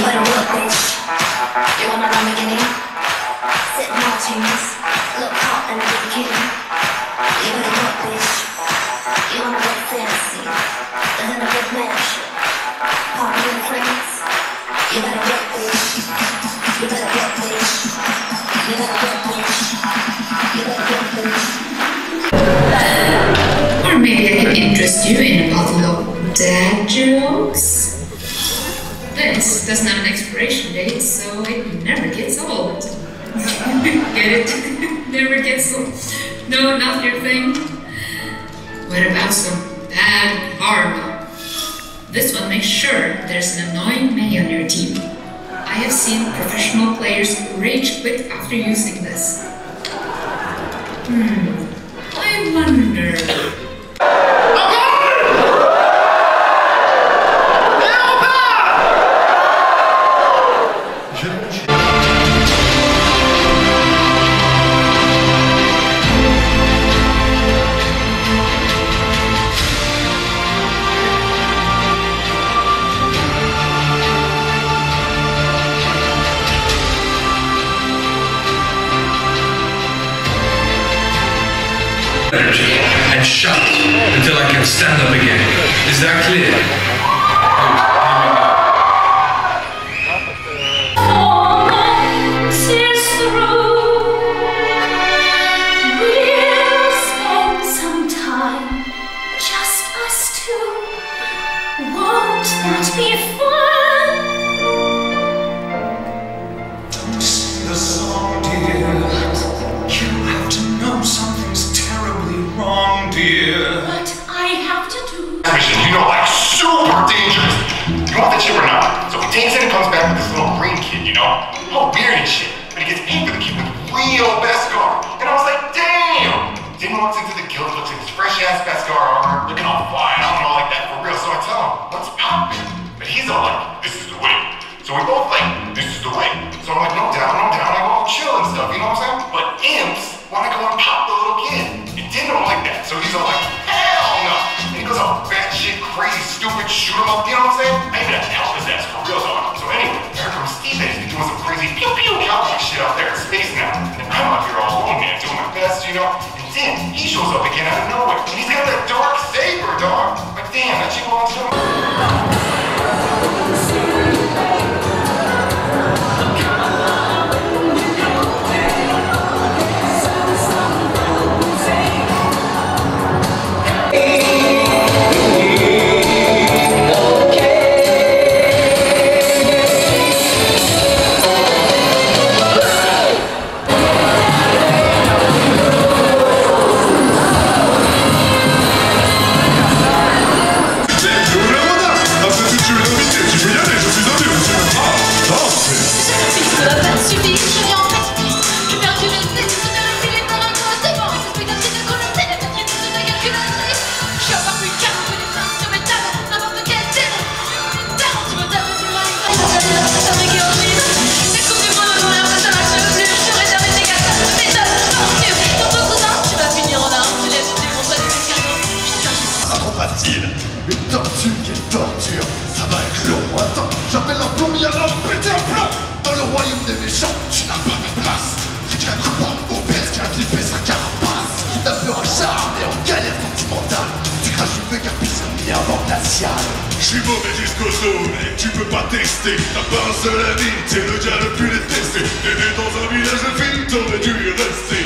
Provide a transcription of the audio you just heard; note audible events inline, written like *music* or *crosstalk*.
You wanna real? You wanna run beginning? Sip martinis, look hot and be beginning. You wanna look bitch? You wanna look fancy? And then a big mansion, party and friends. You better look bitch. You better bitch. You better look bitch. You better bitch. Or maybe I can interest you in a bottle of dad jokes. This doesn't have an expiration date, so it never gets old. *laughs* Get it? *laughs* never gets old. No, not your thing. What about some bad karma? This one makes sure there's an annoying Mei on your team. I have seen professional players rage quit after using this. Hmm. I wonder. Energy and shout until I can stand up again. Is that clear? Just us two. Won't that be What I have to do. mission, you know, like super dangerous. You want the chip or not? So he takes it and comes back with this little green kid, you know? All weird and shit. But he gets paid for the kid with real Beskar. And I was like, damn! Din walks into the guild, looks at his fresh ass Beskar armor, shows up again he's got that dark saber, dog. But damn, that shit belongs to him. Glacial Je suis mauvais jusqu'au mais tu peux pas tester. T'as pas un seul ami, t'es le gars le plus détesté. T'es né dans un village de filles, t'aurais dû y rester.